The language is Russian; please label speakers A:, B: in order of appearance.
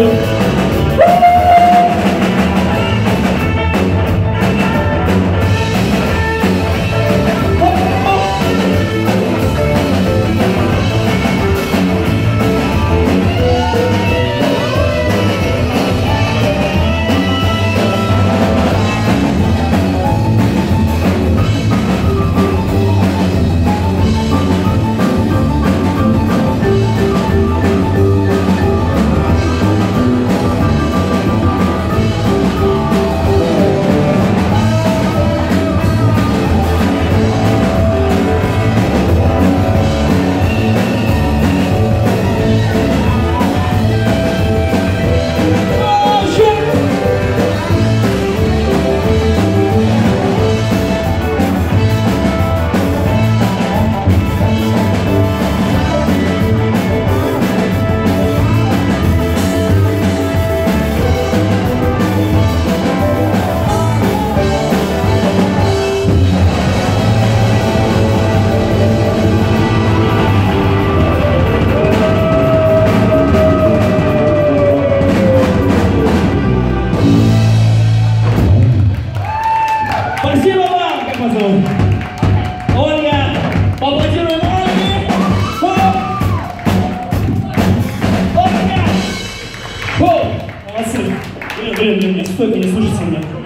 A: you. уважаемые экспертные слушатели,